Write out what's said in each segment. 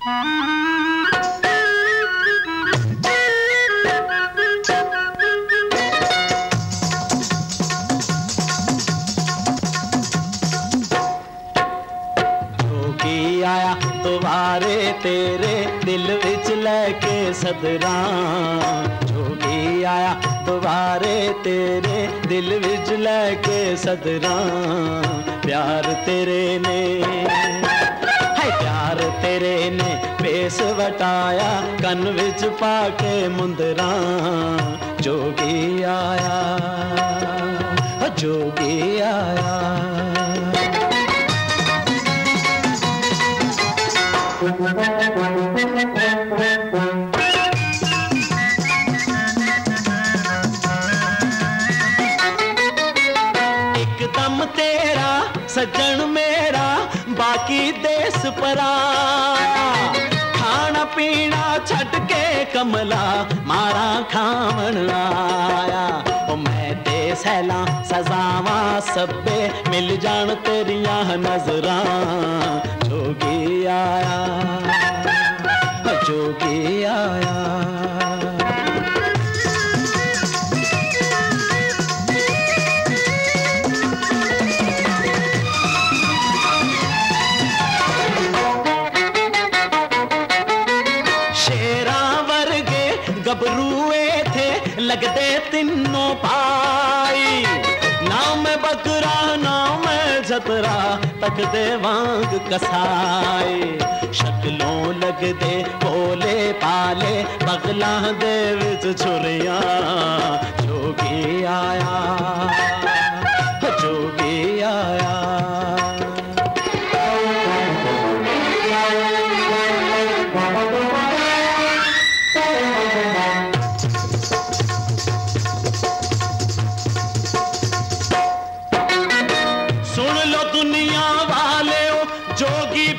आया तेरे दिल बिच लैके सदरा। जोगी आया दोबारे तेरे दिल बिच लैके सदरा। प्यार तेरे ने मेरे ने पेस वटाया, कन विच पाके मुंदरा। जोगी आया जोगी आया। एकदम तेरा सजन में की देश परा। खाना पीना छटके कमला, मारा खावण आया। सैला सजावा सबे मिल जान तेरिया नज़र। जोगी आया जोगी आया। रुए थे लगते तीनों पाई। नाम बकरा नाम जतरा तक दे वांग कसाई। शक्लों लग दे बोले पाले, बगला देव विच छुरिया। जोगी आया।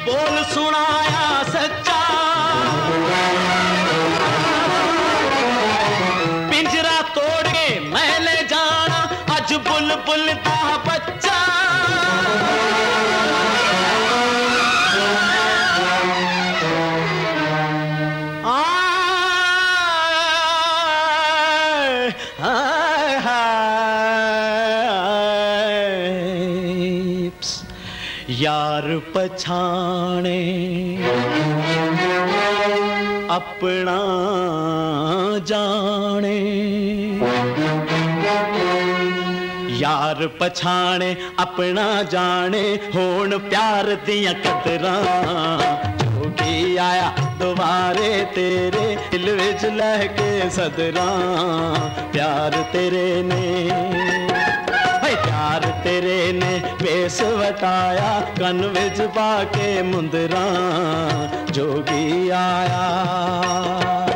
बोल सुनाया सच्चा। पिंजरा तोड़ के मैं ले जाना अज बुलबुल दा बच्चा। आय, आय, हाय, यार पछाने अपना जाने यार पछाने अपना जाने होन प्यार दिया कदरा। जोगी आया दोबारे तेरे, दिल विच लहके सदरा। प्यार तेरे ने। वटाया कन बिच पाके मुंदरा जोगी आया।